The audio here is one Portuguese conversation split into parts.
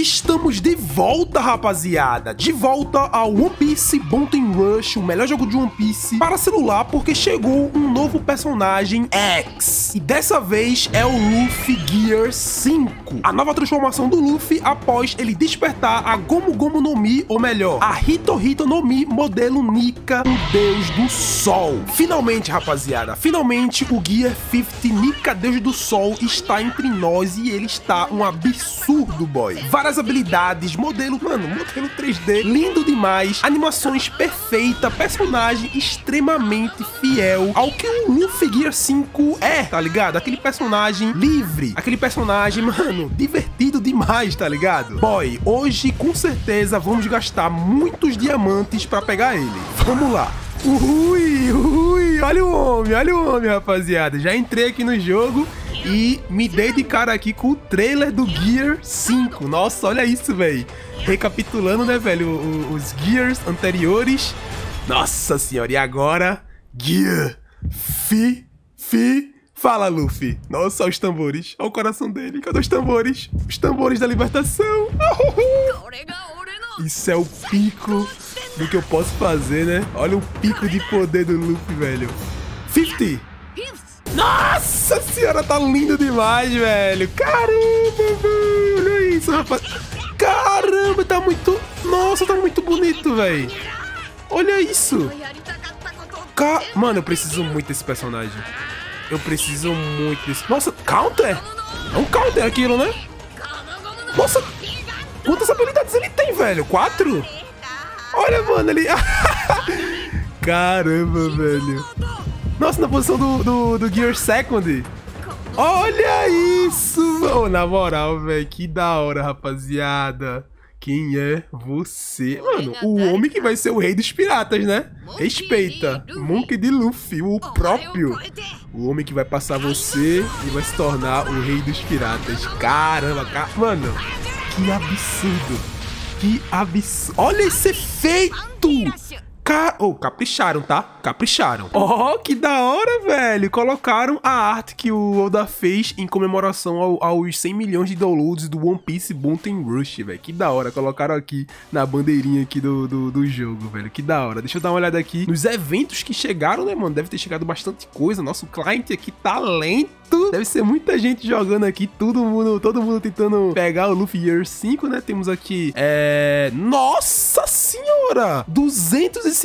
Estamos de volta, rapaziada. De volta ao One Piece Bounty Rush, o melhor jogo de One Piece para celular, porque chegou um novo personagem X. E dessa vez é o Luffy Gear 5. A nova transformação do Luffy após ele despertar a Gomu Gomu no Mi, ou melhor, a Hito Hito no Mi modelo Nika, o Deus do Sol. Finalmente, rapaziada, finalmente o Gear 50 Nika Deus do Sol está entre nós e ele está um absurdo, boy. Várias várias habilidades, modelo, mano, modelo 3D, lindo demais, animações perfeitas, personagem extremamente fiel ao que o Luffy Gear 5 é, tá ligado? Aquele personagem livre, aquele personagem, mano, divertido demais, tá ligado? Boy, hoje com certeza vamos gastar muitos diamantes pra pegar ele. Vamos lá. Ui, ui, olha o homem, olha o homem, rapaziada. Já entrei aqui no jogo e me dei de cara aqui com o trailer do Gear 5. Nossa, olha isso, velho. Recapitulando, né, velho, os Gears anteriores. Nossa senhora, e agora, Gear Fi, Fi, Fala, Luffy. Nossa, os tambores. Olha o coração dele. Cadê os tambores? Os tambores da libertação. Isso é o pico do que eu posso fazer, né? Olha o pico de poder do Luffy, velho. 50. Nossa senhora, tá lindo demais, velho. Caramba, velho. Olha isso, rapaz. Caramba, tá muito... Nossa, tá muito bonito, velho. Olha isso. Ca... Mano, eu preciso muito desse personagem. Eu preciso muito desse... Nossa, counter? É um counter aquilo, né? Nossa, quantas habilidades ele tem, velho? Quatro? Olha, mano, ele... Caramba, velho. Nossa, na posição do, do, do Gear Second. Olha isso! Oh, na moral, velho, que da hora, rapaziada. Quem é você? Mano, o homem que vai ser o rei dos piratas, né? Respeita. Monkey de Luffy, o próprio. O homem que vai passar você e vai se tornar o rei dos piratas. Caramba, car... mano. Que absurdo. Que absurdo. Olha esse efeito! Ca... Oh, capricharam, tá? Capricharam. Oh, que da hora, velho. Colocaram a arte que o Oda fez em comemoração ao, aos 100 milhões de downloads do One Piece Bunten Rush, velho. Que da hora. Colocaram aqui na bandeirinha aqui do, do, do, jogo, velho. Que da hora. Deixa eu dar uma olhada aqui nos eventos que chegaram, né, mano? Deve ter chegado bastante coisa. Nosso cliente aqui tá lento. Deve ser muita gente jogando aqui, todo mundo, todo mundo tentando pegar o Luffy Year 5, né? Temos aqui, é... Nossa senhora! 250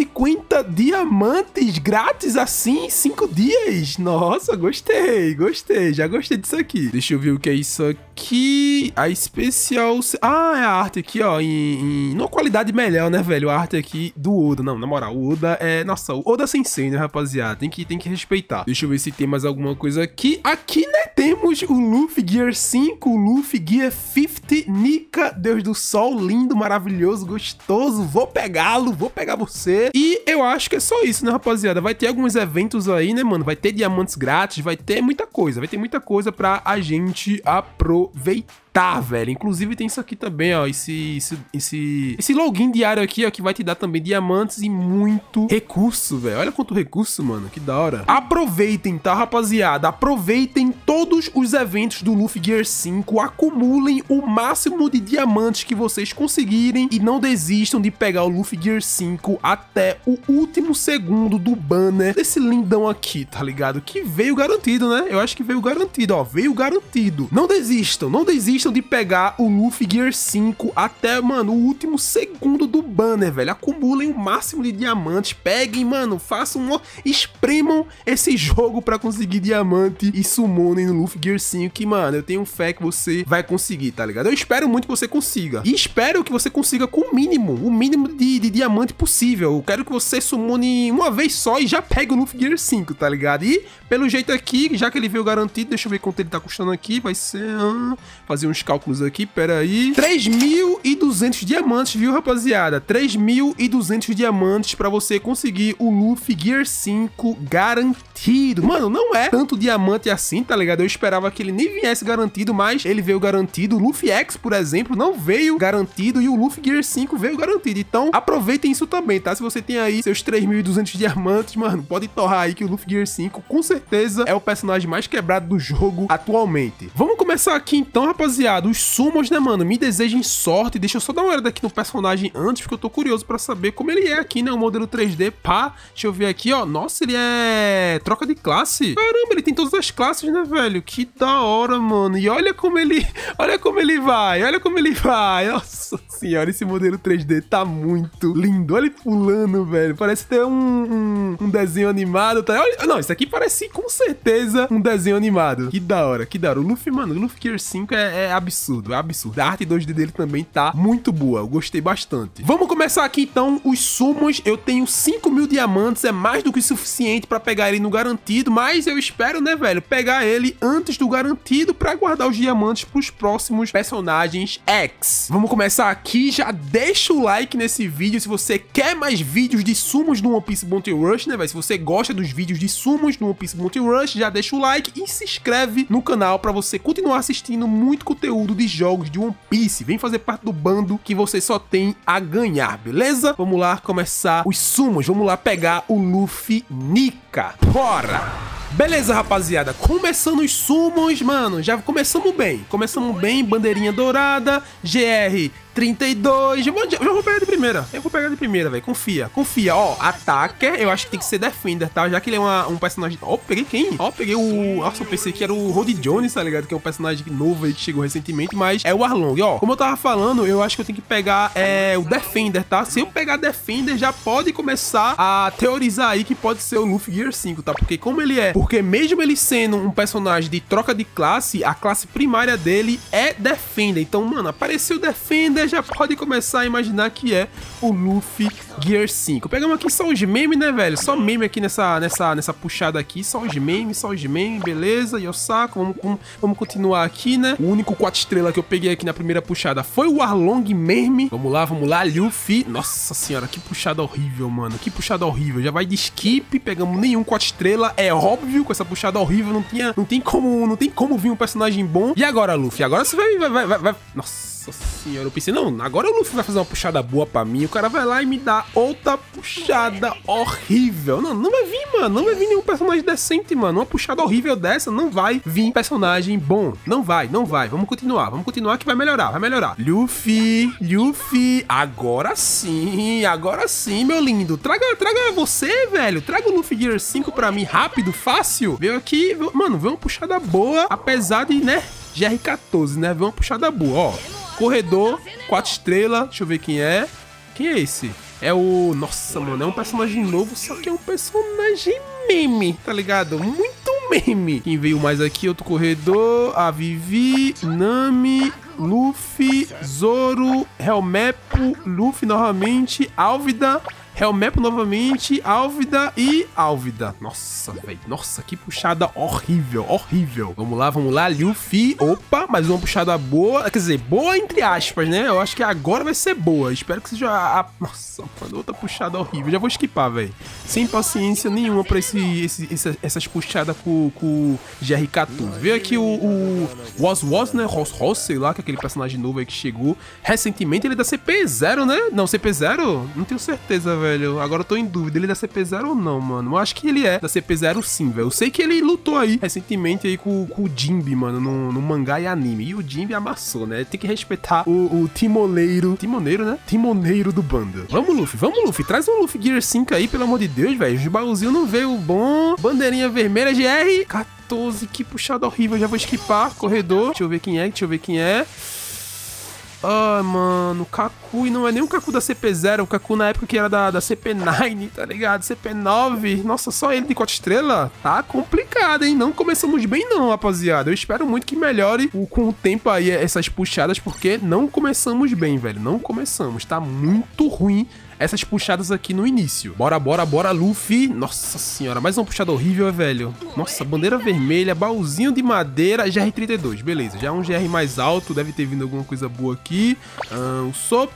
diamantes grátis assim em 5 dias. Nossa, gostei, gostei. Já gostei disso aqui. Deixa eu ver o que é isso aqui. A especial... Ah, é a arte aqui, ó, em, em... Numa qualidade melhor, né, velho? A arte aqui do Oda. Não, na moral, o Oda é... Nossa, o Oda Sensei, né, rapaziada? Tem que, tem que respeitar. Deixa eu ver se tem mais alguma coisa aqui. Aqui, né, temos o Luffy Gear 5, o Luffy Gear 50, Nika, Deus do Sol, lindo, maravilhoso, gostoso, vou pegá-lo, vou pegar você. E eu acho que é só isso, né, rapaziada? Vai ter alguns eventos aí, né, mano? Vai ter diamantes grátis, vai ter muita coisa, vai ter muita coisa pra a gente aproveitar tá, velho. Inclusive tem isso aqui também, ó. Esse, esse, esse, esse login diário aqui, ó, que vai te dar também diamantes e muito recurso, velho. Olha quanto recurso, mano. Que da hora. Aproveitem, tá, rapaziada? Aproveitem todos os eventos do Luffy Gear 5. Acumulem o máximo de diamantes que vocês conseguirem e não desistam de pegar o Luffy Gear 5 até o último segundo do banner desse lindão aqui, tá ligado? Que veio garantido, né? Eu acho que veio garantido, ó. Veio garantido. Não desistam, não desistam de pegar o Luffy Gear 5 até, mano, o último segundo do banner, velho. Acumulem o máximo de diamantes, peguem, mano, façam espremam esse jogo pra conseguir diamante e summonem no Luffy Gear 5, que, mano, eu tenho fé que você vai conseguir, tá ligado? Eu espero muito que você consiga. E espero que você consiga com o mínimo, o mínimo de, de diamante possível. Eu quero que você summone uma vez só e já pegue o Luffy Gear 5, tá ligado? E, pelo jeito aqui, já que ele veio garantido, deixa eu ver quanto ele tá custando aqui, vai ser... Ah, fazer um uns cálculos aqui, peraí. 3 mil 3.200 diamantes, viu, rapaziada? 3.200 diamantes pra você conseguir o Luffy Gear 5 garantido. Mano, não é tanto diamante assim, tá ligado? Eu esperava que ele nem viesse garantido, mas ele veio garantido. O Luffy X, por exemplo, não veio garantido e o Luffy Gear 5 veio garantido. Então, aproveitem isso também, tá? Se você tem aí seus 3.200 diamantes, mano, pode torrar aí que o Luffy Gear 5 com certeza é o personagem mais quebrado do jogo atualmente. Vamos começar aqui então, rapaziada. Os sumos, né, mano? Me desejem sorte. Deixa eu só dar uma olhada aqui no personagem antes, porque eu tô curioso pra saber como ele é aqui, né? O modelo 3D, pá. Deixa eu ver aqui, ó. Nossa, ele é troca de classe. Caramba, ele tem todas as classes, né, velho? Que da hora, mano. E olha como ele... Olha como ele vai. Olha como ele vai. Nossa senhora, esse modelo 3D tá muito lindo. Olha ele pulando, velho. Parece ter um, um, um desenho animado. Tá? Olha... Não, isso aqui parece com certeza um desenho animado. Que da hora, que da hora. O Luffy, mano, o Luffy Gear 5 é, é absurdo, é absurdo. A arte 2D dele também tá muito boa. Eu gostei bastante. Vamos começar aqui então os sumos. Eu tenho 5 mil diamantes, é mais do que suficiente pra pegar ele no garantido, mas eu espero, né, velho, pegar ele antes do garantido pra guardar os diamantes pros próximos personagens X. Vamos começar aqui, já deixa o like nesse vídeo se você quer mais vídeos de sumos no One Piece Bounty Rush, né, velho? Se você gosta dos vídeos de sumos no One Piece Bounty Rush, já deixa o like e se inscreve no canal pra você continuar assistindo muito conteúdo de jogos de One Piece. Vem fazer parte do bando que você só tem a ganhar, beleza? Vamos lá começar os sumos, vamos lá pegar o Luffy Nika. Bora! Beleza, rapaziada, começando os sumos, mano, já começamos bem. Começamos bem, bandeirinha dourada, GR 32. Eu vou, pegar de primeira. Eu vou pegar de primeira, velho. Confia, confia. Ó, Attacker, eu acho que tem que ser Defender, tá? Já que ele é uma, um personagem. Ó, peguei quem? Ó, peguei o. Nossa, eu pensei que era o Rod Jones, tá ligado? Que é um personagem novo aí que chegou recentemente, mas é o Arlong. Ó, como eu tava falando, eu acho que eu tenho que pegar é, o Defender, tá? Se eu pegar Defender, já pode começar a teorizar aí que pode ser o Luffy Gear 5, tá? Porque como ele é. Porque mesmo ele sendo um personagem de troca de classe, a classe primária dele é Defender. Então, mano, apareceu Defender já pode começar a imaginar que é o Luffy Gear 5. Pegamos aqui só os memes, né, velho? Só meme aqui nessa, nessa, nessa puxada aqui. Só os memes, só os memes, beleza. E eu saco. Vamos, vamos, vamos continuar aqui, né? O único 4 estrelas que eu peguei aqui na primeira puxada foi o Arlong meme. Vamos lá, vamos lá. Luffy. Nossa senhora, que puxada horrível, mano. Que puxada horrível. Já vai de skip. Pegamos nenhum 4 estrelas. É óbvio, com essa puxada horrível, não tinha, não tem como, não tem como vir um personagem bom. E agora, Luffy? Agora você vai, vai, vai, vai. Nossa. Nossa senhora, eu pensei, não, agora o Luffy vai fazer uma puxada boa pra mim. O cara vai lá e me dá outra puxada horrível. Não, não vai vir, mano. Não vai vir nenhum personagem decente, mano. Uma puxada horrível dessa não vai vir personagem bom. Não vai, não vai. Vamos continuar, vamos continuar que vai melhorar, vai melhorar. Luffy, Luffy. Agora sim, agora sim, meu lindo. Traga, traga você, velho. Traga o Luffy Gear 5 pra mim rápido, fácil. Veio aqui, mano, veio uma puxada boa, apesar de, né, GR14, né? Veio uma puxada boa, ó. Corredor, 4 estrelas. Deixa eu ver quem é. Quem é esse? É o. Nossa, mano, é um personagem novo, só que é um personagem meme, tá ligado? Muito meme. Quem veio mais aqui? Outro corredor. A Vivi, Nami, Luffy, Zoro, Helmepo, Luffy novamente, Álvida. Helmep novamente, Álvida e Álvida. Nossa, velho. Nossa, que puxada horrível, horrível. Vamos lá, vamos lá. Luffy. Opa, mais uma puxada boa. Quer dizer, boa entre aspas, né? Eu acho que agora vai ser boa. Espero que seja a... Nossa, mano, outra puxada horrível. Já vou esquipar, velho. Sem paciência nenhuma pra esse, esse, essas puxadas com, o GR14. Veio aqui o, o Was Was, né? Ross Ross, sei lá, que é aquele personagem novo aí que chegou. Recentemente ele é da CP0, né? Não, CP0? Não tenho certeza, velho velho. Agora eu tô em dúvida. Ele é da CP0 ou não, mano? Eu acho que ele é da CP0 sim, velho. Eu sei que ele lutou aí recentemente aí com, com o Jimby, mano, no, no, mangá e anime. E o Jimby amassou, né? Tem que respeitar o, o timoneiro. Timoneiro, né? Timoneiro do bando. Vamos, Luffy. Vamos, Luffy. Traz um Luffy Gear 5 aí, pelo amor de Deus, velho. Os baúzinhos não veio bom. Bandeirinha vermelha, GR. 14. Que puxada horrível. Já vou esquipar. Corredor. Deixa eu ver quem é. Deixa eu ver quem é. Ah, mano, Kaku, e não é nem o Kaku da CP0, o Kaku na época que era da, da CP9, tá ligado? CP9, nossa, só ele de 4 estrela? Tá complicado, hein? Não começamos bem não, rapaziada. Eu espero muito que melhore com o tempo aí essas puxadas, porque não começamos bem, velho. Não começamos, tá muito ruim essas puxadas aqui no início. Bora, bora, bora, Luffy. Nossa senhora, mais uma puxada horrível, velho. Nossa, bandeira vermelha, baúzinho de madeira, GR32. Beleza, já é um GR mais alto, deve ter vindo alguma coisa boa aqui. Ah, o Sop,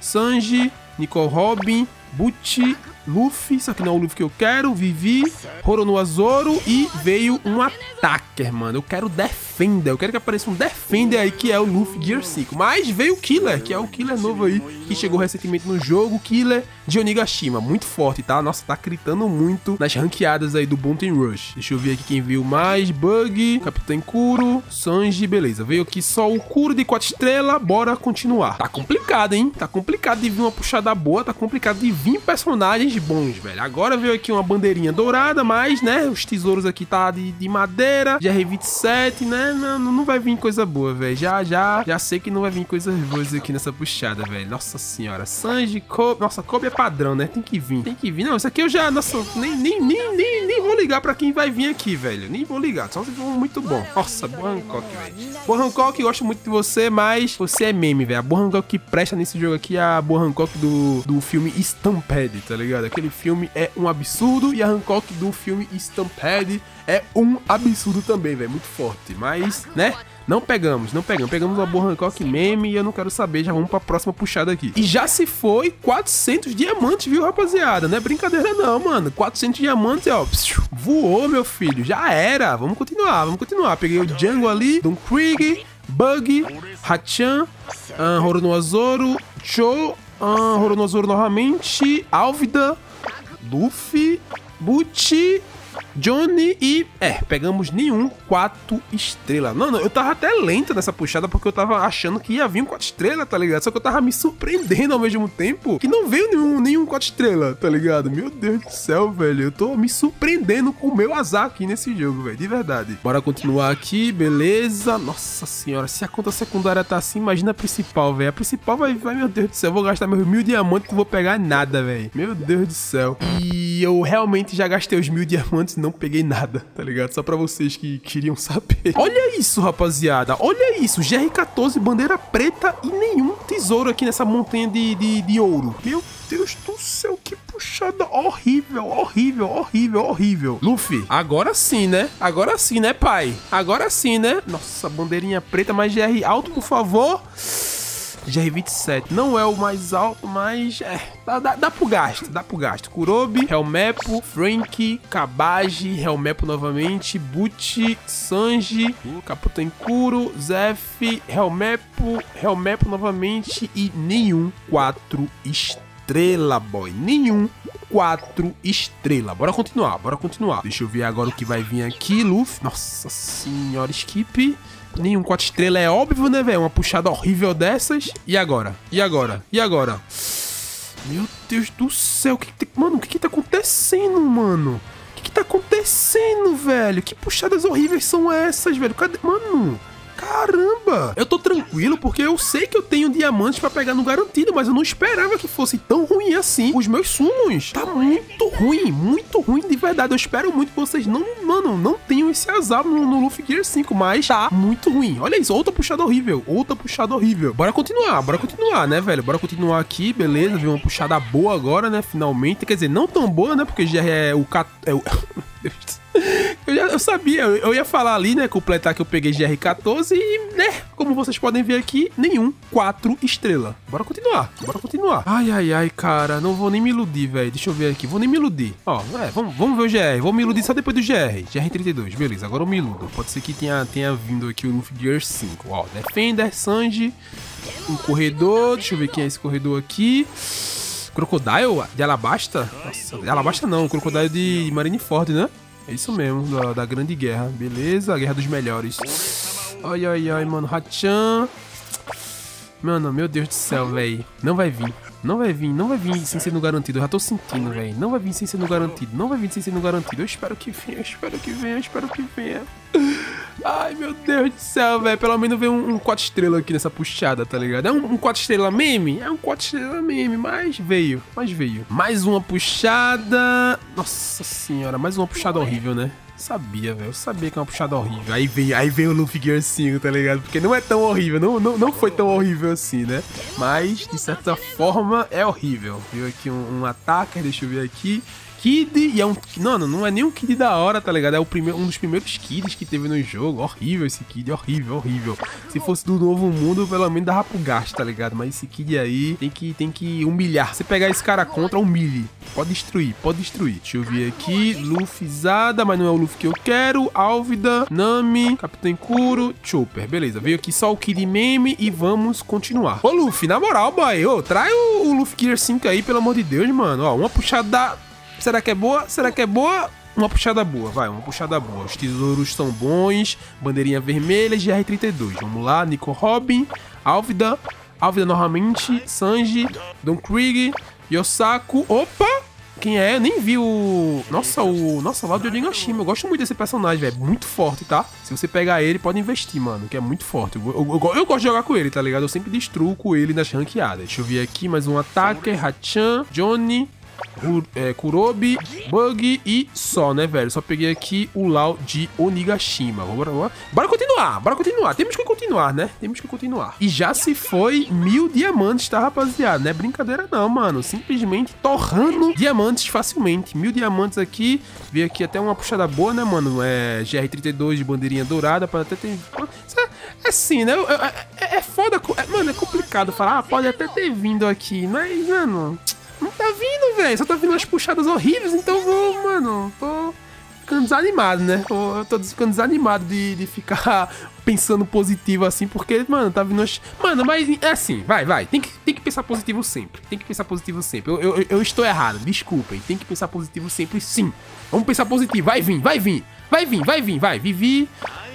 Sanji, Nicole Robin, Butch, Luffy, só que não é o Luffy que eu quero, Vivi, Roronoa Zoro e veio um Attacker, mano. Eu quero Defender, eu quero que apareça um Defender aí, que é o Luffy Gear 5. Mas veio o Killer, que é o Killer novo aí, que chegou recentemente no jogo, Killer de Onigashima, muito forte, tá? Nossa, tá gritando muito nas ranqueadas aí do Bunten Rush. Deixa eu ver aqui quem viu mais, Bug, Capitão Kuro, Sanji, beleza. Veio aqui só o Kuro de 4 estrelas, bora continuar. Tá complicado, hein? Tá complicado de vir uma puxada boa, tá complicado de vir personagens bons, velho. Agora veio aqui uma bandeirinha dourada, mas, né, os tesouros aqui tá de, de madeira, GR27, né, não, não vai vir coisa boa, velho. Já, já, já sei que não vai vir coisas boas aqui nessa puxada, velho. Nossa senhora. Sanji, Kobe, nossa, Kobe é padrão, né? Tem que vir, tem que vir. Não, isso aqui eu já, nossa, nem, nem, nem, nem, nem vou ligar pra quem vai vir aqui, velho. Nem vou ligar, só se for muito bom. Nossa, Boa Hancock, velho. Boa Hancock, gosto muito de você, mas você é meme, velho. A Boa Hancock que presta nesse jogo aqui é a Boa Hancock do, do filme Stampede, tá ligado? Aquele filme é um absurdo e a Hancock do filme Stampede é um absurdo também, velho. Muito forte. Mas, né? Não pegamos, não pegamos. Pegamos uma boa Hancock meme e eu não quero saber. Já vamos pra próxima puxada aqui. E já se foi 400 diamantes, viu, rapaziada? Não é brincadeira não, mano. 400 diamantes, ó. Voou, meu filho. Já era. Vamos continuar, vamos continuar. Peguei o Django ali, Don Krieg, Bug, Hachan, uh, Horonoazoro, Cho, uh, Horonoazoro novamente, Álvida, Luffy, Butch Johnny e. É, pegamos nenhum 4 estrelas. Não, não, eu tava até lento nessa puxada porque eu tava achando que ia vir um 4 estrelas, tá ligado? Só que eu tava me surpreendendo ao mesmo tempo que não veio nenhum, nenhum 4 estrelas, tá ligado? Meu Deus do céu, velho. Eu tô me surpreendendo com o meu azar aqui nesse jogo, velho. De verdade. Bora continuar aqui, beleza. Nossa senhora, se a conta secundária tá assim, imagina a principal, velho. A principal vai, vai, meu Deus do céu. Eu vou gastar meus mil diamantes e não vou pegar nada, velho. Meu Deus do céu. E eu realmente já gastei os mil diamantes não peguei nada, tá ligado? Só pra vocês que queriam saber. Olha isso, rapaziada. Olha isso. GR14, bandeira preta e nenhum tesouro aqui nessa montanha de, de, de ouro. Meu Deus do céu, que puxada horrível, horrível, horrível, horrível. Luffy, agora sim, né? Agora sim, né, pai? Agora sim, né? Nossa, bandeirinha preta, mais GR alto, por favor. GR27 não é o mais alto, mas é, dá, dá, dá pro gasto, dá pro gasto. Kurobi, Helmepo, Frank, Kabaji, Helmepo novamente, Butch, Sanji, Kaputenkuro, Zef, Helmepo, Helmepo novamente e nenhum 4 estrela, boy. Nenhum 4 estrela. Bora continuar, bora continuar. Deixa eu ver agora o que vai vir aqui, Luffy. Nossa senhora, skip. Nenhum 4 estrelas é óbvio, né, velho? Uma puxada horrível dessas. E agora? E agora? E agora? Meu Deus do céu. Que que Mano, o que que tá acontecendo, mano? O que que tá acontecendo, velho? Que puxadas horríveis são essas, velho? Cadê? Mano... Caramba! Eu tô tranquilo porque eu sei que eu tenho diamantes para pegar no garantido, mas eu não esperava que fosse tão ruim assim. Os meus sumos tá muito ruim, muito ruim de verdade. Eu espero muito que vocês não, mano, não tenham esse azar no, no Luffy Gear 5, mas tá muito ruim. Olha isso, outra puxada horrível, outra puxada horrível. Bora continuar, bora continuar, né, velho? Bora continuar aqui, beleza? Viu uma puxada boa agora, né? Finalmente. Quer dizer, não tão boa, né? Porque já é o... Cat... É o... Eu, já, eu sabia, eu, ia falar ali, né? Completar que eu peguei GR14 e, né? Como vocês podem ver aqui, nenhum 4 estrela. Bora continuar, bora continuar. Ai, ai, ai, cara, não vou nem me iludir, velho. Deixa eu ver aqui, vou nem me iludir. Ó, é, vamos, vamos ver o GR. Vou me iludir só depois do GR. GR32, beleza, agora eu me iludo. Pode ser que tenha, tenha vindo aqui o Luffy Gear 5. Ó, Defender, Sanji, um corredor. Deixa eu ver quem é esse corredor aqui. Crocodile de Alabasta? Nossa, de Alabasta não, Crocodile de Marineford, né? É isso mesmo, da, da Grande Guerra. Beleza? A Guerra dos Melhores. Ai, ai, ai, mano. Hachan. Mano, meu Deus do céu, velho. Não vai vir. Não vai vir, não vai vir sem ser no garantido. Eu já tô sentindo, velho. Não vai vir sem ser no garantido. Não vai vir sem ser no garantido. Eu espero que venha, eu espero que venha, eu espero que venha. Ai, meu Deus do céu, velho. Pelo menos veio um, um 4 estrelas aqui nessa puxada, tá ligado? É um, um 4 estrelas meme? É um 4 estrelas meme, mas veio, mas veio. Mais uma puxada. Nossa senhora, mais uma puxada horrível, né? Sabia, velho. Eu sabia que é uma puxada horrível. Aí vem, aí vem o Luffy Gear 5, tá ligado? Porque não é tão horrível. Não, não, não foi tão horrível assim, né? Mas, de certa forma, é horrível. Viu aqui um, um ataque, deixa eu ver aqui. Kid e é um. Mano, não é nem um Kid da hora, tá ligado? É o primeiro, um dos primeiros Kids que teve no jogo. Horrível esse Kid, horrível, horrível. Se fosse do novo mundo, pelo menos dava pro gasto, tá ligado? Mas esse Kid aí tem que, tem que humilhar. Você pegar esse cara contra, humilhe. Pode destruir, pode destruir. Deixa eu ver aqui. Luffyzada, mas não é o Luffy que eu quero. Álvida, Nami, Capitão Kuro, Chopper. Beleza, veio aqui só o Kid meme e vamos continuar. Ô, Luffy, na moral, boy, ô, trai o, o Luffy Gear 5 aí, pelo amor de Deus, mano. Ó, uma puxada Será que é boa? Será que é boa? Uma puxada boa, vai, uma puxada boa. Os tesouros são bons, bandeirinha vermelha, GR32. Vamos lá, Nico Robin, Álvida, Álvida novamente, Sanji, Don Krieg, Yosaku. Opa! Quem é? Eu nem vi o. Nossa, o. Nossa, lá do Onigashima. Eu gosto muito desse personagem, velho. Muito forte, tá? Se você pegar ele, pode investir, mano. Que é muito forte. Eu, eu, eu, eu, gosto de jogar com ele, tá ligado? Eu sempre destruo com ele nas ranqueadas. Deixa eu ver aqui mais um ataque. Hachan, Johnny, é, Kurobi, Bug e só, né, velho? Só peguei aqui o Lau de Onigashima. Bora, bora, bora continuar, bora continuar. Temos que continuar, né? Temos que continuar. E já se foi mil diamantes, tá, rapaziada? Não é brincadeira não, mano. Simplesmente torrando diamantes facilmente. Mil diamantes aqui. Vi aqui até uma puxada boa, né, mano? É GR32 de bandeirinha dourada. Pode até ter... É, é assim, né? É, é, é foda... É, mano, é complicado falar. Ah, pode até ter vindo aqui. Mas, mano... Não tá vindo, velho. Só tá vindo umas puxadas horríveis, então vou, mano, tô ficando desanimado, né? Eu tô ficando desanimado de, de ficar pensando positivo assim, porque, mano, tá vindo umas... Mano, mas é assim, vai, vai. Tem que, tem que pensar positivo sempre. Tem que pensar positivo sempre. Eu, eu, eu estou errado, desculpem. Tem que pensar positivo sempre, sim. Vamos pensar positivo. Vai vir, vai vir. Vai vir, vai vir, vai. Vivi,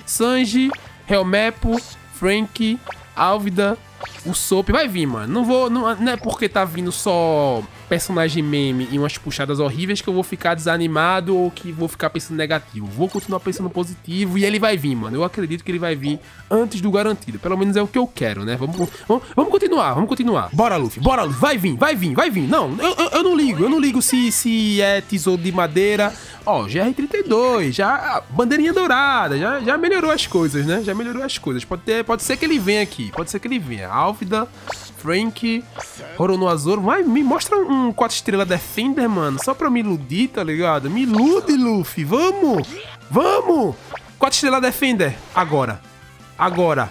Sanji, Helmepo, Frank, Álvida, o Soap vai vir, mano. Não vou. Não, não, é porque tá vindo só personagem meme e umas puxadas horríveis que eu vou ficar desanimado ou que vou ficar pensando negativo. Vou continuar pensando positivo e ele vai vir, mano. Eu acredito que ele vai vir antes do garantido. Pelo menos é o que eu quero, né? Vamos, vamos, vamos continuar, vamos continuar. Bora, Luffy, bora, Luffy. Vai vir, vai vir, vai vir. Não, eu, eu, eu não ligo. Eu não ligo se, se é tesouro de madeira. Ó, GR32, já. Bandeirinha dourada, já, já melhorou as coisas, né? Já melhorou as coisas. Pode, ter, pode ser que ele venha aqui. Pode ser que ele venha. Álvida, Frank, Rorono Azul. Vai, me mostra um 4 estrelas Defender, mano. Só pra me iludir, tá ligado? Me ilude, Luffy. Vamos! Vamos! 4 estrelas Defender. Agora. Agora.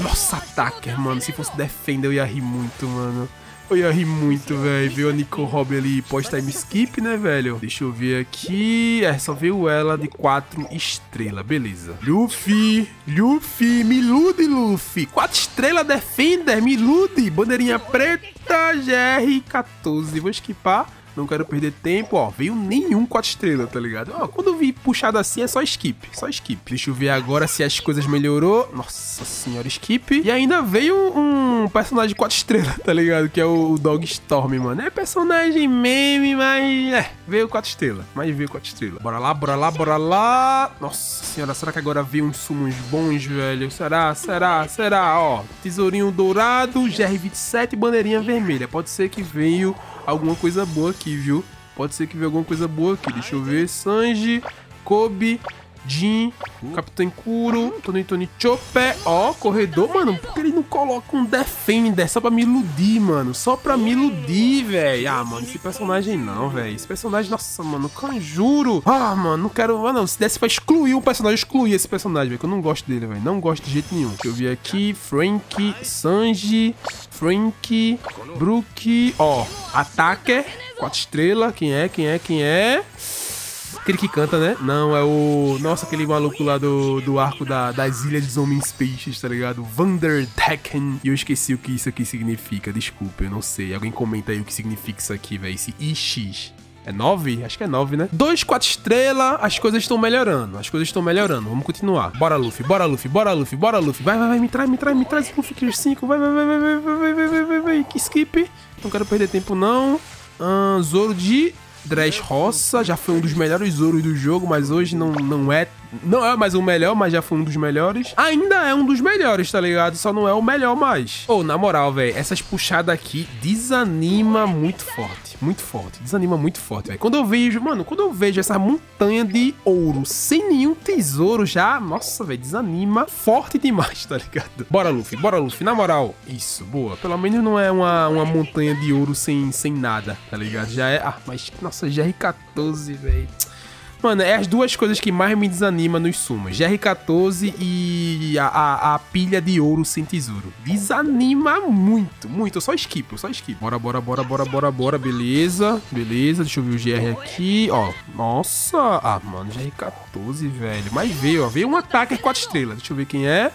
Nossa, ataque, mano. Se fosse Defender, eu ia rir muito, mano. Eu ia rir muito, velho. Viu a Nico Robin ali pós-time skip, né, velho? Deixa eu ver aqui. É, só veio ela de 4 estrelas. Beleza. Luffy. Luffy. Me ilude, Luffy. 4 estrelas Defender. Me ilude. Bandeirinha preta. GR14. Vou esquipar não quero perder tempo, ó, veio nenhum 4 estrelas, tá ligado? Ó, quando eu vi puxado assim é só skip, só skip. Deixa eu ver agora se as coisas melhorou. Nossa senhora, skip. E ainda veio um personagem 4 estrelas, tá ligado? Que é o Dog Storm, mano. É personagem meme, mas é, veio 4 estrelas, mas veio 4 estrelas. Bora lá, bora lá, bora lá. Nossa senhora, será que agora veio uns sumos bons, velho? Será, será, será? Ó, tesourinho dourado, GR27 bandeirinha vermelha. Pode ser que veio alguma coisa boa aqui, viu? Pode ser que venha alguma coisa boa aqui. Deixa eu ver. Sanji, Kobe, Jin, Capitão Kuro, Tony Tony Chopper, ó, corredor, mano, por que ele não coloca um Defender só pra me iludir, mano? Só pra me iludir, velho. Ah, mano, esse personagem não, velho. Esse personagem, nossa, mano, Kanjuro. Ah, mano, não quero, ah, não, se desse pra excluir um personagem, excluir esse personagem, velho, que eu não gosto dele, velho. Não gosto de jeito nenhum. Deixa eu ver aqui, Frank, Sanji, Frank, Brook, ó, Attacker, 4 estrelas, quem é, quem é, quem é? Aquele que canta, né? Não, é o. Nossa, aquele maluco lá do, do arco da, das Ilhas dos Homens Peixes, tá ligado? Vanderdecken. E eu esqueci o que isso aqui significa. Desculpa, eu não sei. Alguém comenta aí o que significa isso aqui, velho. Esse IX. É 9? Acho que é 9, né? 2, 4 estrelas, as coisas estão melhorando. As coisas estão melhorando. Vamos continuar. Bora, Luffy, bora, Luffy, bora, Luffy, bora, Luffy. Vai, vai, vai, me traz, me traz, me traz Luffy Gear 5. Vai, vai, vai, vai, vai, vai, vai, vai, vai, vai, skip. Não quero perder tempo, não. Zoro de Dress Roça já foi um dos melhores Zoros do jogo, mas hoje não, não é Não é mais o melhor, mas já foi um dos melhores. Ainda é um dos melhores, tá ligado? Só não é o melhor mais. Ô, oh, na moral, velho, essas puxadas aqui desanima muito forte. Muito forte. Desanima muito forte, velho. Quando eu vejo, mano, quando eu vejo essa montanha de ouro sem nenhum tesouro já, nossa, velho, desanima forte demais, tá ligado? Bora, Luffy, bora, Luffy. Na moral, isso, boa. Pelo menos não é uma, uma montanha de ouro sem, sem nada, tá ligado? Já é. Ah, mas, nossa, GR14, velho. Mano, é as duas coisas que mais me desanima nos sumos. GR14 e a, a, a, pilha de ouro sem tesouro. Desanima muito, muito. Eu só eu só skip. Bora, bora, bora, bora, bora, bora. Beleza, beleza. Deixa eu ver o GR aqui. Ó, nossa. Ah, mano, GR14, velho. Mas veio, ó. Veio um ataque 4 estrelas. Deixa eu ver quem é.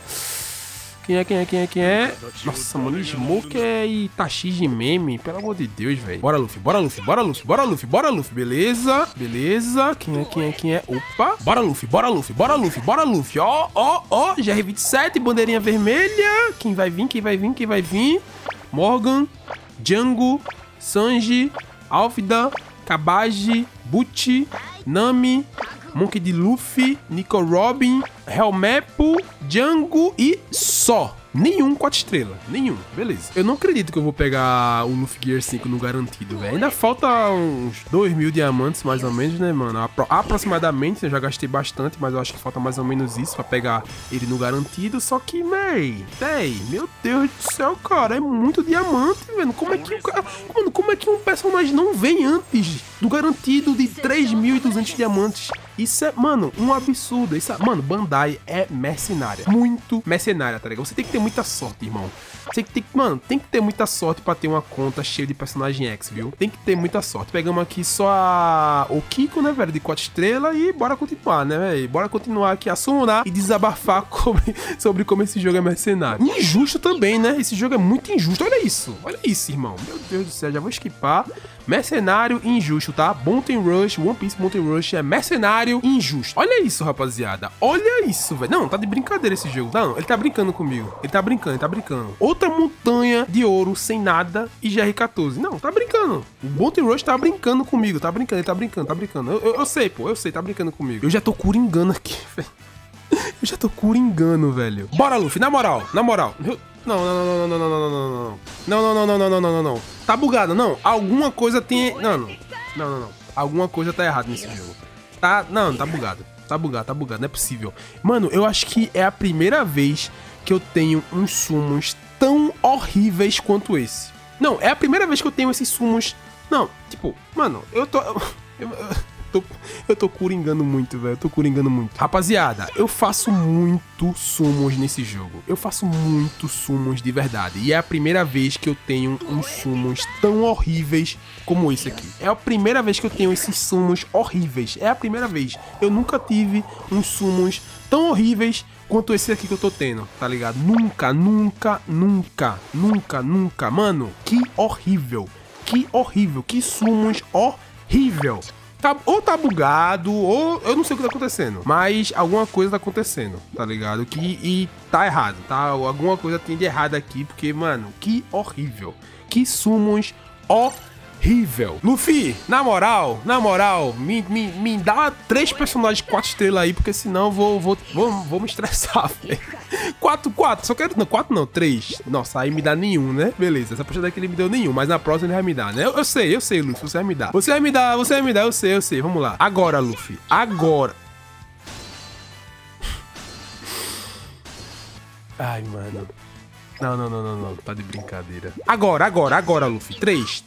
Quem é, quem é, quem é, quem é? Nossa, mano, Smoker e Tashi de meme. Pelo amor de Deus, velho. Bora, Luffy, bora, Luffy, bora, Luffy, bora, Luffy, bora, Luffy. Beleza, beleza. Quem é, quem é, quem é? Opa. Bora, Luffy, bora, Luffy, bora, Luffy, bora, Luffy. Ó, ó, ó. GR27, bandeirinha vermelha. Quem vai vir, quem vai vir, quem vai vir? Morgan, Django, Sanji, Alfida, Kabaji, Butch, Nami, Monkey D. Luffy, Nico Robin, Helmepo, Django e só. Nenhum 4 estrelas. Nenhum. Beleza. Eu não acredito que eu vou pegar o Luffy Gear 5 no garantido, velho. Ainda falta uns 2 mil diamantes, mais ou menos, né, mano? Apro aproximadamente. Eu já gastei bastante, mas eu acho que falta mais ou menos isso pra pegar ele no garantido. Só que, véi, véi, meu Deus do céu, cara. É muito diamante, velho. Como é que o cara. Mano, como é que um personagem não vem antes do garantido de 3.200 diamantes? Isso é, mano, um absurdo. Isso é, mano, Bandai é mercenária. Muito mercenária, tá ligado? Você tem que ter muita sorte, irmão. Você tem que, mano, tem que ter muita sorte pra ter uma conta cheia de personagem X, viu? Tem que ter muita sorte. Pegamos aqui só a... o Kiko, né, velho, de 4 estrelas e bora continuar, né, velho? Bora continuar aqui a summonar e desabafar sobre, sobre como esse jogo é mercenário. Injusto também, né? Esse jogo é muito injusto. Olha isso. Olha isso, irmão. Meu Deus do céu, já vou esquipar. Mercenário injusto, tá? Mountain Rush, One Piece Mountain Rush é mercenário injusto. Olha isso, rapaziada. Olha isso, velho. Não, tá de brincadeira esse jogo. Não, ele tá brincando comigo. Ele tá brincando, ele tá brincando. Outra montanha de ouro sem nada e GR14. Não, tá brincando. O Mountain Rush tá brincando comigo. Tá brincando, ele tá brincando, tá brincando. Eu, sei, pô, eu sei, tá brincando comigo. Eu já tô curingando aqui, velho. Eu já tô curingando, velho. Bora, Luffy, na moral, na moral. Não, não, não, não, não, não, não, não, não. Não, não, não, não, não, não, não. Tá bugado, não. Alguma coisa tem. Não. Não, não, não. Alguma coisa tá errada nesse jogo. Tá. Não, tá bugado. Tá bugado, tá bugado. Não é possível. Mano, eu acho que é a primeira vez que eu tenho uns sumos tão horríveis quanto esse. Não, é a primeira vez que eu tenho esses sumos. Não, tipo, mano, eu tô. Eu, eu, tô, eu tô curingando muito, velho. Eu tô curingando muito. Rapaziada, eu faço muito sumos nesse jogo. Eu faço muito sumos de verdade. E é a primeira vez que eu tenho uns sumos tão horríveis como esse aqui. É a primeira vez que eu tenho esses sumos horríveis. É a primeira vez. Eu nunca tive uns sumos tão horríveis quanto esse aqui que eu tô tendo, tá ligado? Nunca, nunca, nunca, nunca, nunca. Mano, que horrível. Que horrível. Que sumos horrível tá, ou tá bugado, ou eu não sei o que tá acontecendo. Mas alguma coisa tá acontecendo, tá ligado? Que, e tá errado, tá? Alguma coisa tem de errado aqui, porque, mano, que horrível. Que sumos horrível. Luffy, na moral, na moral, me, me, me dá três personagens quatro estrelas aí, porque senão eu vou, vou, vou, vou me estressar, velho. Quatro, quatro, só quero. Não, quatro não, três. Nossa, aí me dá nenhum, né? Beleza, essa partida daqui ele me deu nenhum, mas na próxima ele vai me dar, né? Eu, eu sei, eu sei, Luffy, você vai me dar. Você vai me dar, você vai me dar, eu sei, eu sei. Vamos lá. Agora, Luffy. Agora. Ai, mano. Não, não, não, não, não. Tá de brincadeira. Agora, agora, agora, Luffy. Três.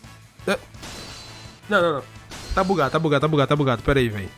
Não, não, não. Tá bugado, tá bugado, tá bugado, tá bugado. Pera aí, velho.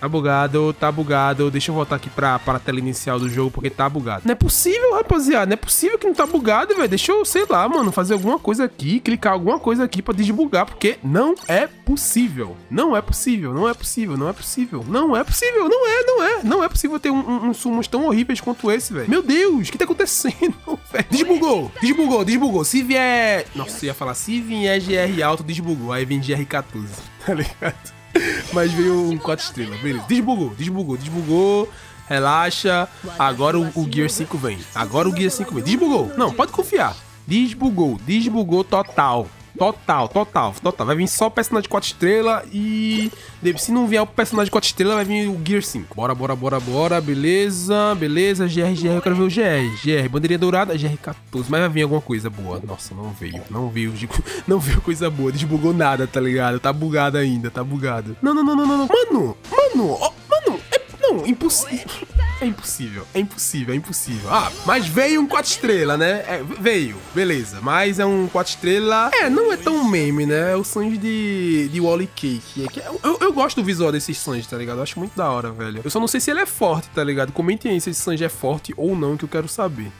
Tá bugado, tá bugado. Deixa eu voltar aqui pra, pra tela inicial do jogo, porque tá bugado. Não é possível, rapaziada. Não é possível que não tá bugado, velho. Deixa eu, sei lá, mano, fazer alguma coisa aqui, clicar alguma coisa aqui pra desbugar, porque não é possível. Não é possível, não é possível, não é possível. Não é possível, não é, não é. Não é possível ter uns um, um sumos tão horríveis quanto esse, velho. Meu Deus, o que tá acontecendo, velho? Desbugou, desbugou, desbugou. Se vier... Nossa, eu ia falar, se vier GR alto, desbugou. Aí vem GR14, tá ligado? Mas veio um 4 estrelas, beleza. Desbugou, desbugou, desbugou. Relaxa. Agora o, o Gear 5 vem. Agora o Gear 5 vem. Desbugou. Não, pode confiar. Desbugou, desbugou total. Total, total, total. Vai vir só o personagem de 4 estrelas e... Se não vier o personagem de 4 estrelas, vai vir o Gear 5. Bora, bora, bora, bora. Beleza, beleza. GR, GR, eu quero ver o GR. GR, bandeirinha dourada, GR14. Mas vai vir alguma coisa boa. Nossa, não veio. Não veio, não veio coisa boa. Desbugou nada, tá ligado? Tá bugado ainda, tá bugado. Não, não, não, não, não. Mano, mano, mano, é, não, impossível. É impossível, é impossível, é impossível. Ah, mas veio um 4 estrelas, né? É, veio, beleza. Mas é um 4 estrelas. É, não é tão meme, né? É o Sanji de, de Wally Cake. É eu, eu, gosto do visual desses Sanji, tá ligado? Eu acho muito da hora, velho. Eu só não sei se ele é forte, tá ligado? Comentem aí se esse Sanji é forte ou não, que eu quero saber.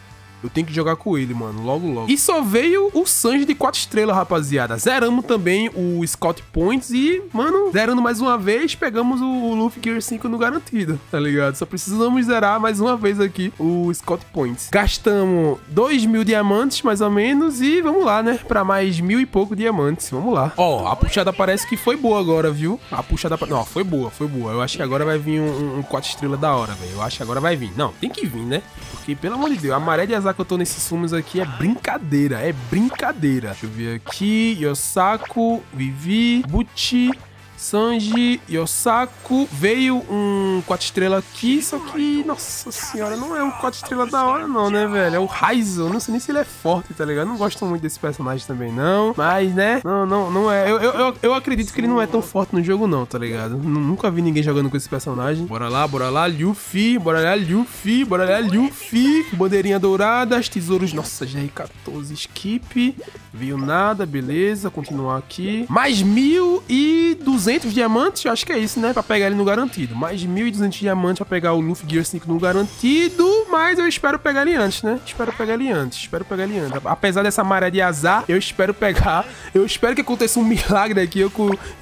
Eu tenho que jogar com ele, mano, logo logo. E só veio o Sanji de 4 estrelas, rapaziada. Zeramos também o Scott Points e, mano, zerando mais uma vez, pegamos o Luffy Gear 5 no garantido, tá ligado? Só precisamos zerar mais uma vez aqui o Scott Points. Gastamos 2 mil diamantes, mais ou menos, e vamos lá, né? Pra mais mil e pouco diamantes. Vamos lá. Ó, a puxada parece que foi boa agora, viu? A puxada... Não, foi boa, foi boa. Eu acho que agora vai vir um, um 4 estrelas da hora, velho. Eu acho que agora vai vir. Não, tem que vir, né? Porque, pelo amor de Deus, a maré de azar que eu tô nesses filmes aqui é brincadeira, é brincadeira. Deixa eu ver aqui. Yosako, Vivi, Buchi, Sanji, Yosaku. Veio um 4 estrelas aqui, só que, nossa senhora, não é um 4 estrelas da hora, não, né, velho? É o Raizo. Não sei nem se ele é forte, tá ligado? Não gosto muito desse personagem também, não. Mas, né? Não, não, não é. Eu, eu, eu acredito que ele não é tão forte no jogo, não, tá ligado? Nunca vi ninguém jogando com esse personagem. Bora lá, bora lá, Luffy. Bora lá, Luffy. Bora lá, Luffy. Bandeirinha dourada, tesouros. Nossa, GR14 skip. Viu nada, beleza. Continuar aqui. Mais 1.200 200 diamantes, acho que é isso, né? Pra pegar ele no garantido. Mais 1.200 diamantes pra pegar o Luffy Gear 5 no garantido, mas eu espero pegar ele antes, né? Espero pegar ele antes, espero pegar ele antes. Apesar dessa maré de azar, eu espero pegar. Eu espero que aconteça um milagre aqui e eu,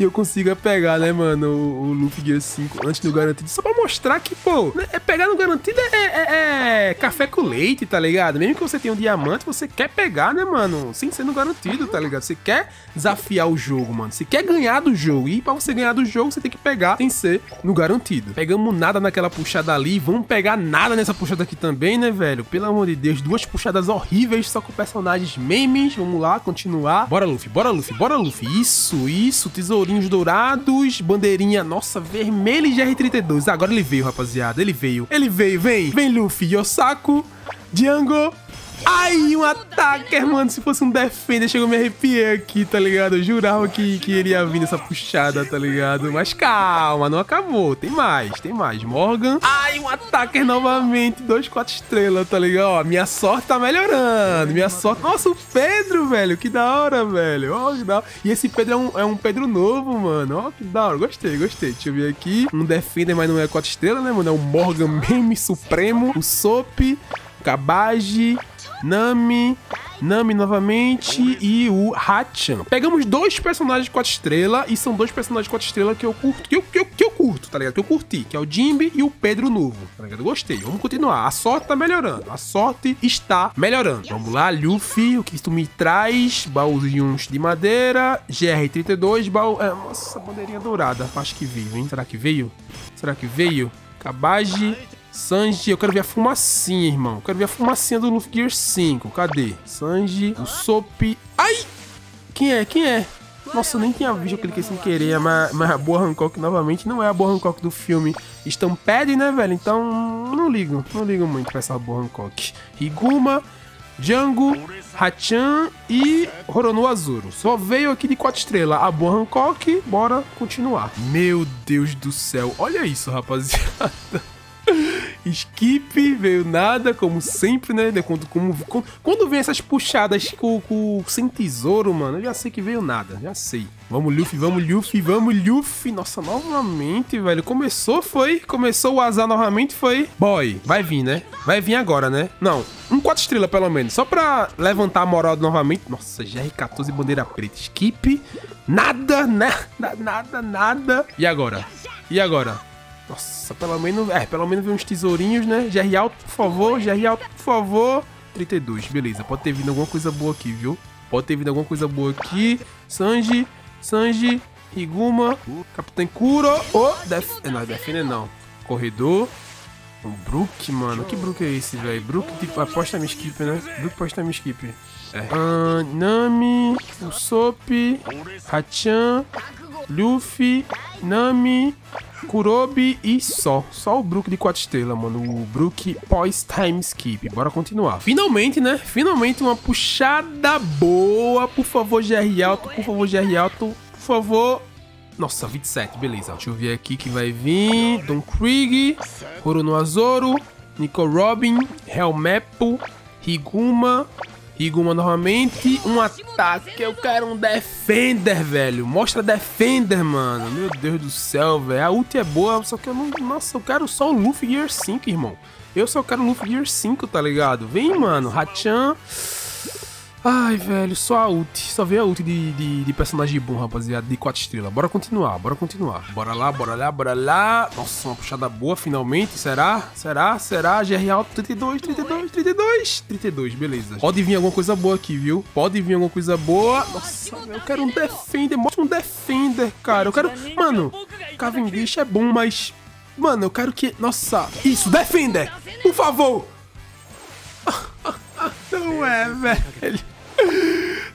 eu consiga pegar, né, mano, o, o Luffy Gear 5 antes do garantido. Só pra mostrar que, pô, né, é pegar no garantido é, é, é, café com leite, tá ligado? Mesmo que você tenha um diamante, você quer pegar, né, mano? Sem ser no garantido, tá ligado? Você quer desafiar o jogo, mano. Você quer ganhar do jogo. E pra você ganhar do jogo, você tem que pegar sem ser no garantido. Pegamos nada naquela puxada ali, vamos pegar nada nessa puxada aqui também, né, velho? Pelo amor de Deus, duas puxadas horríveis, só com personagens memes. Vamos lá, continuar. Bora, Luffy, bora, Luffy, bora, Luffy. Isso, isso, tesourinhos dourados, bandeirinha, nossa, vermelha e GR32. Agora ele veio, rapaziada, ele veio. Ele veio, vem, vem, Luffy, Yosaku, Django, Ai, um ataque, mano. Se fosse um Defender, chegou a me arrepiar aqui, tá ligado? Eu jurava que, que ele ia vir nessa puxada, tá ligado? Mas calma, não acabou. Tem mais, tem mais. Morgan. Ai, um ataque novamente. Dois, quatro estrelas, tá ligado? Ó, minha sorte tá melhorando. Minha sorte. Nossa, o Pedro, velho. Que da hora, velho. Ó, que da hora. E esse Pedro é um, é um Pedro novo, mano. Ó, que da hora. Gostei, gostei. Deixa eu ver aqui. Um Defender, mas não é quatro estrelas, né, mano? É um Morgan Meme Supremo. O Sop. Kabaji. Nami, Nami novamente e o Hachan. Pegamos dois personagens de 4 estrelas e são dois personagens de 4 estrelas que eu curto, que eu, que eu, que eu curto, tá ligado? Que eu curti, que é o Jimby e o Pedro Novo, tá ligado? Gostei. Vamos continuar. A sorte tá melhorando. A sorte está melhorando. Vamos lá, Luffy, o que tu me traz? Baúzinhos de madeira, GR32, baú... É, nossa, bandeirinha dourada. Acho que veio, hein? Será que veio? Será que veio? Cabage, Sanji, eu quero ver a fumacinha, irmão. Eu quero ver a fumacinha do Luffy Gear 5. Cadê? Sanji, o Sop. Ai! Quem é? Quem é? Nossa, eu nem tinha visto, eu cliquei sem querer, mas, mas a Boa Hancock novamente não é a Boa Hancock do filme Stampede, né, velho? Então, não ligo, não ligo muito pra essa Boa Hancock. Higuma, Django, Hachan e Horono Azuro. Só veio aqui de 4 estrelas a Boa Hancock, bora continuar. Meu Deus do céu, olha isso, rapaziada. Skip, veio nada, como sempre, né? Quando, como, quando vem essas puxadas com, com, sem tesouro, mano, eu já sei que veio nada, já sei. Vamos, Luffy, vamos, Luffy, vamos, Luffy. Nossa, novamente, velho. Começou, foi. Começou o azar novamente, foi. Boy, vai vir, né? Vai vir agora, né? Não, um 4 estrelas pelo menos. Só pra levantar a moral novamente. Nossa, GR14 bandeira preta. Skip. Nada, né? Nada, nada, nada. E agora? E agora? Nossa, pelo menos. É, pelo menos uns tesourinhos, né? GR alto, por favor. GR alto, por favor. 32, beleza. Pode ter vindo alguma coisa boa aqui, viu? Pode ter vindo alguma coisa boa aqui. Sanji, Sanji, Higuma, Capitão Kuro. Oh, Def... Não, Defender não. Corredor. Um Brook, mano. Que Brook é esse, velho? Brook tipo aposta me skip, né? Brook aposta me skip. É. Nami. Usopp, Hachan, Luffy, Nami, Kurobi e só. Só o Brook de 4 estrelas, mano. O Brook pós-time skip. Bora continuar. Finalmente, né? Finalmente uma puxada boa. Por favor, GR Alto. Por favor, GR Alto. Por favor. Nossa, 27, beleza. Deixa eu ver aqui que vai vir. Don Krieg, Horono Azoro, Nico Robin, Helmepo, Higuma, Higuma novamente. Um ataque. Eu quero um Defender, velho. Mostra Defender, mano. Meu Deus do céu, velho. A ult é boa, só que eu não... Nossa, eu quero só o Luffy Gear 5, irmão. Eu só quero o Luffy Gear 5, tá ligado? Vem, mano. Hachan... Ai, velho, só a ult. Só veio a ult de, de, de, personagem bom, rapaziada, de 4 estrelas. Bora continuar, bora continuar. Bora lá, bora lá, bora lá. Nossa, uma puxada boa finalmente. Será? Será? Será? GR alto 32, 32, 32. 32, beleza. Pode vir alguma coisa boa aqui, viu? Pode vir alguma coisa boa. Nossa, eu quero um Defender. Mostra um Defender, cara. Eu quero... Mano, Cavendish é bom, mas... Mano, eu quero que... Nossa, isso, Defender! Por favor! Não é, velho.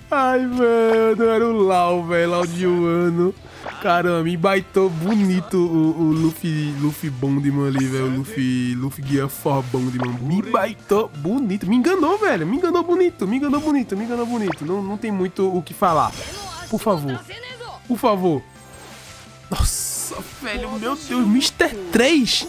Ai, mano, era o Lau, velho, Lau de Wano. Caramba, me baitou bonito o, o Luffy, Luffy Bondman ali, velho. Luffy, Luffy Gear 4 Bondman. Me baitou bonito. Me enganou, velho. Me enganou bonito, me enganou bonito, me enganou bonito. Não, não tem muito o que falar. Por favor. Por favor. Nossa, velho, meu Deus. Mr. 3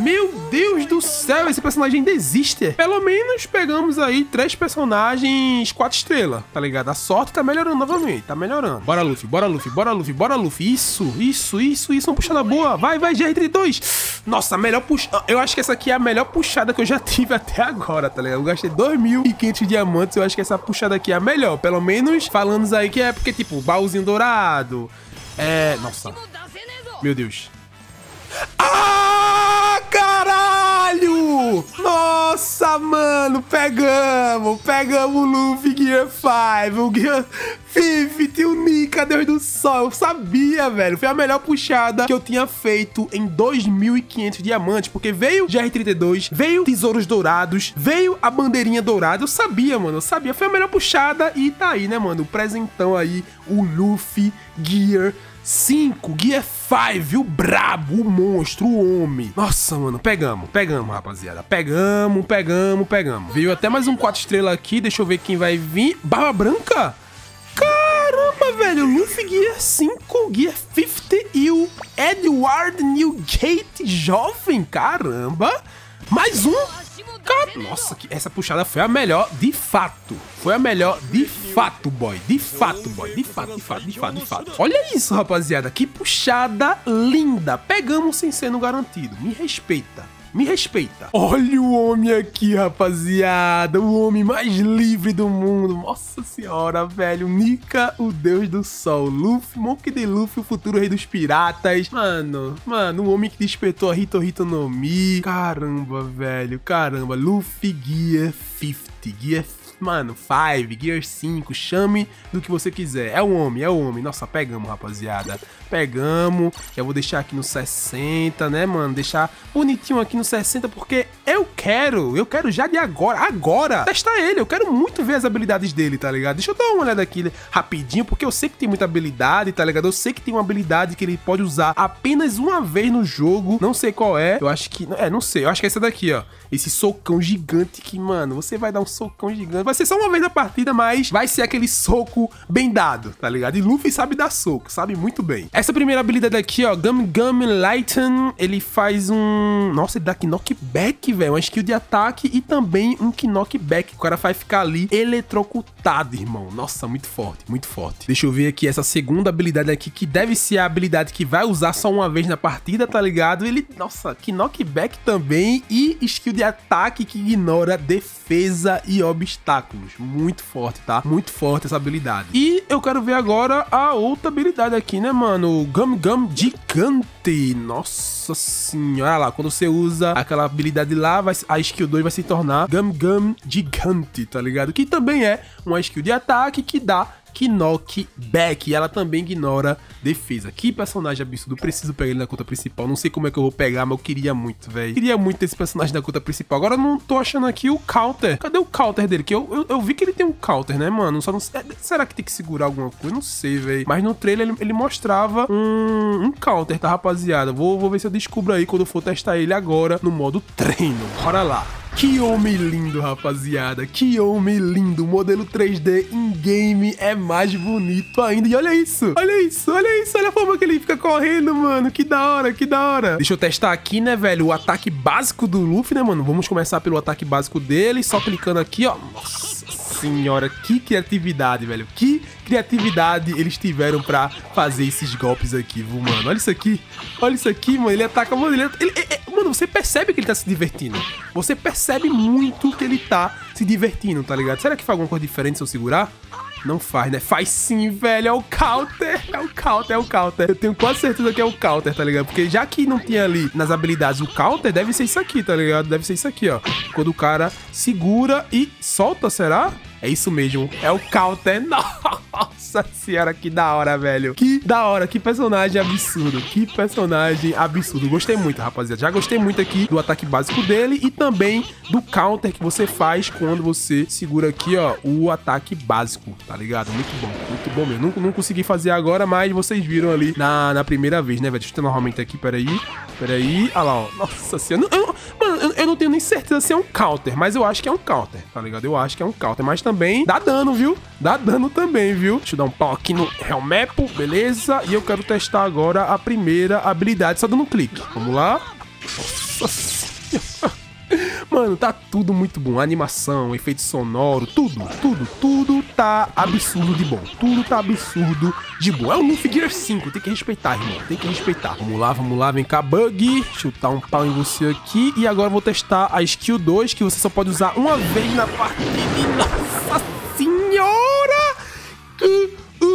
meu Deus do céu, esse personagem ainda existe. Pelo menos pegamos aí três personagens quatro estrelas, tá ligado? A sorte tá melhorando novamente, tá melhorando. Bora, Luffy, bora, Luffy, bora, Luffy, bora, Luffy. Isso, isso, isso, isso, uma puxada boa. Vai, vai, GR32. Nossa, melhor puxada. Eu acho que essa aqui é a melhor puxada que eu já tive até agora, tá ligado? Eu gastei 2.500 diamantes, eu acho que essa puxada aqui é a melhor. Pelo menos falando aí que é porque, tipo, baúzinho dourado. É. Nossa. Meu Deus. Ah, caralho! Nossa, mano, pegamos, pegamos o Luffy Gear 5, o Gear 50, o Nika, Deus do céu, eu sabia, velho, foi a melhor puxada que eu tinha feito em 2.500 diamantes, porque veio GR32, veio Tesouros Dourados, veio a bandeirinha dourada, eu sabia, mano, eu sabia, foi a melhor puxada e tá aí, né, mano, o presentão aí, o Luffy Gear 5, Gear 5, o brabo, o monstro, o homem. Nossa, mano, pegamos, pegamos, rapaziada. Pegamos, pegamos, pegamos. Veio até mais um 4 estrelas aqui, deixa eu ver quem vai vir. Barba Branca? Caramba, velho, Luffy Gear 5, Gear 50 e o Edward Newgate jovem, caramba. Mais um nossa, que essa puxada foi a melhor de fato. Foi a melhor de fato, boy. De fato, boy. De fato, de fato, de fato, de fato. Olha isso, rapaziada. Que puxada linda. Pegamos sem sendo garantido. Me respeita. Me respeita. Olha o homem aqui, rapaziada. O homem mais livre do mundo. Nossa senhora, velho. Nika, o deus do sol. Luffy, Monkey D. Luffy, o futuro rei dos piratas. Mano, mano, o homem que despertou a Hito Hito no Mi. Caramba, velho. Caramba. Luffy Gear 50. Gear mano, 5, Gear 5, chame do que você quiser. É o homem, é o homem. Nossa, pegamos, rapaziada. Pegamos. Já vou deixar aqui no 60, né, mano? Deixar bonitinho aqui no 60, porque eu quero, eu quero já de agora, agora, testar ele. Eu quero muito ver as habilidades dele, tá ligado? Deixa eu dar uma olhada aqui rapidinho, porque eu sei que tem muita habilidade, tá ligado? Eu sei que tem uma habilidade que ele pode usar apenas uma vez no jogo. Não sei qual é. Eu acho que. É, não sei. Eu acho que é essa daqui, ó. Esse socão gigante que, mano, você vai dar um socão gigante. Vai ser só uma vez na partida, mas vai ser aquele soco bem dado, tá ligado? E Luffy sabe dar soco, sabe muito bem. Essa primeira habilidade aqui, ó, Gum Gum Lighten, ele faz um... Nossa, ele dá knockback, velho. Uma skill de ataque e também um knockback. O cara vai ficar ali eletrocutado, irmão. Nossa, muito forte, muito forte. Deixa eu ver aqui essa segunda habilidade aqui, que deve ser a habilidade que vai usar só uma vez na partida, tá ligado? Ele, nossa, que knockback também e skill de de ataque que ignora defesa e obstáculos. Muito forte, tá? Muito forte essa habilidade. E eu quero ver agora a outra habilidade aqui, né, mano? Gum Gum Gigante. Nossa senhora, lá, quando você usa aquela habilidade lá, vai, a skill 2 vai se tornar Gum Gum Gigante, tá ligado? Que também é uma skill de ataque que dá knockback. E ela também ignora defesa. Que personagem absurdo. Preciso pegar ele na conta principal. Não sei como é que eu vou pegar, mas eu queria muito, velho. Queria muito esse personagem na conta principal. Agora não tô achando aqui o counter. Cadê o counter dele? Que eu, eu, eu vi que ele tem um counter, né, mano? Só não sei. É, será que tem que segurar alguma coisa? Não sei, velho. Mas no trailer ele, ele mostrava um, um, counter, tá, rapaziada? Vou, vou ver se eu descubro aí quando eu for testar ele agora no modo treino. Bora lá. Que homem lindo, rapaziada. Que homem lindo. O modelo 3D in-game é mais bonito ainda. E olha isso. Olha isso, olha isso. Olha a forma que ele fica correndo, mano. Que da hora, que da hora. Deixa eu testar aqui, né, velho, o ataque básico do Luffy, né, mano? Vamos começar pelo ataque básico dele. Só clicando aqui, ó. Nossa senhora, que criatividade, velho. Que criatividade eles tiveram pra fazer esses golpes aqui, viu, mano? Olha isso aqui. Olha isso aqui, mano. Ele ataca, mano. Ele, ele, ele, mano, você percebe que ele tá se divertindo. Você percebe muito que ele tá se divertindo, tá ligado? Será que faz alguma coisa diferente se eu segurar? Não faz, né? Faz sim, velho. É o counter. É o counter, é o counter. Eu tenho quase certeza que é o counter, tá ligado? Porque já que não tinha ali nas habilidades o counter, deve ser isso aqui, tá ligado? Deve ser isso aqui, ó. Quando o cara segura e solta, será? É isso mesmo. É o counter. Nossa senhora, que da hora, velho. Que da hora. Que personagem absurdo. Que personagem absurdo. Gostei muito, rapaziada. Já gostei muito aqui do ataque básico dele e também do counter que você faz quando você segura aqui, ó, o ataque básico, tá ligado? Muito bom, muito bom mesmo. Não, não consegui fazer agora, mas vocês viram ali na, na primeira vez, né, velho? Deixa eu ter novamente aqui, peraí. Peraí. Olha lá, ó. Nossa senhora. Eu, eu, não tenho nem certeza se é um counter, mas eu acho que é um counter, tá ligado? Eu acho que é um counter, mas também dá dano, viu? Dá dano também, viu? Deixa eu dar um pau aqui no Helmepo, beleza? E eu quero testar agora a primeira habilidade, só dando um clique. Vamos lá. Nossa senhora. Mano, tá tudo muito bom. Animação, efeito sonoro, tudo, tudo, tudo tá absurdo de bom. Tudo tá absurdo de bom. É o Luffy Gear 5, tem que respeitar, irmão. Tem que respeitar. Vamos lá, vamos lá, vem cá, Bug. Chutar um pau em você aqui. E agora eu vou testar a skill 2, que você só pode usar uma vez na partida. Nossa senhora! Que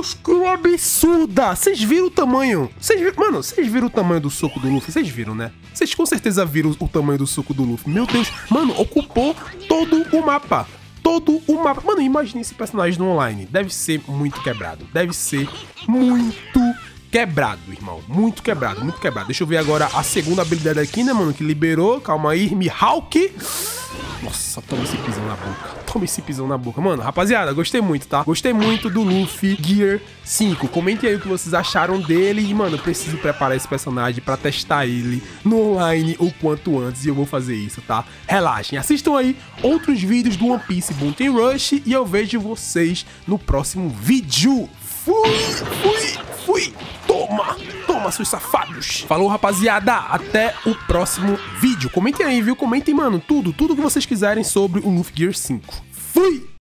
skill absurda! Vocês viram o tamanho? Vocês viram? Mano, vocês viram o tamanho do soco do Luffy? Vocês viram, né? Vocês com certeza viram o tamanho do soco do Luffy. Meu Deus, mano, ocupou todo o mapa. Todo o mapa. Mano, imagine esse personagem no online. Deve ser muito quebrado. Deve ser muito quebrado, irmão. Muito quebrado, muito quebrado. Deixa eu ver agora a segunda habilidade aqui, né, mano? Que liberou. Calma aí, Mihawk. Nossa, toma esse pisão na boca. Toma esse pisão na boca. Mano, rapaziada, gostei muito, tá? Gostei muito do Luffy Gear 5. Comentem aí o que vocês acharam dele. E, mano, eu preciso preparar esse personagem pra testar ele no online o quanto antes. E eu vou fazer isso, tá? Relaxem. Assistam aí outros vídeos do One Piece Bounty Rush. E eu vejo vocês no próximo vídeo. Fui, fui, fui. Toma, toma, seus safados. Falou, rapaziada. Até o próximo vídeo. Comentem aí, viu? Comentem, mano, tudo, tudo que vocês quiserem sobre o Luffy Gear 5. Fui!